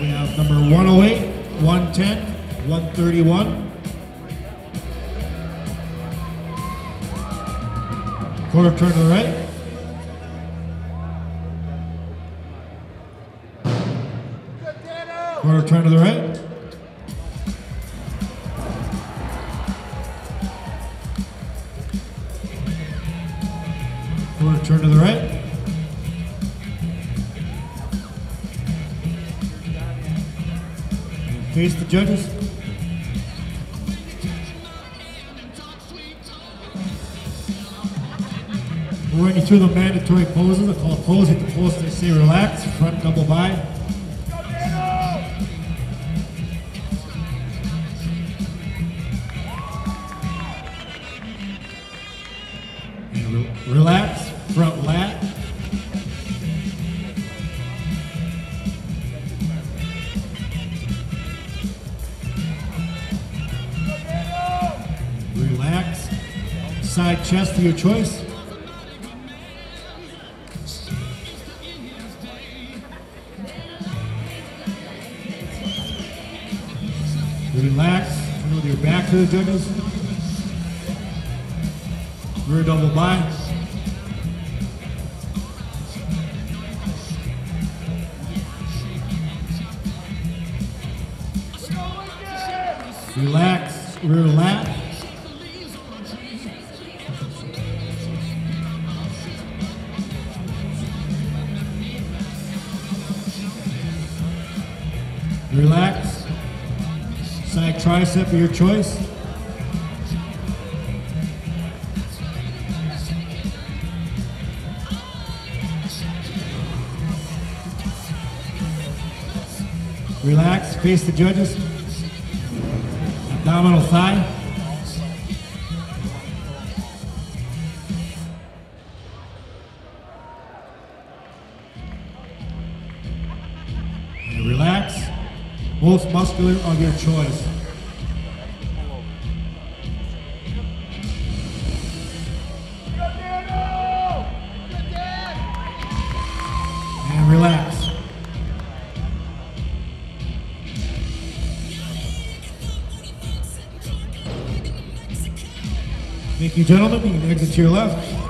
We have number 108, 110, 131. Quarter turn to the right. Quarter turn to the right. Quarter turn to the right. Face the judges. We're running through the mandatory poses. I call pose at the pose they say relax, front double bi. Side chest of your choice. Relax. Turn with your back to the judges. Rear double bi. Relax. Rear lat. Relax. Side tricep of your choice. Relax, face the judges. Abdominal thigh. Most muscular of your choice. And relax. Thank you, gentlemen. You can exit to your left.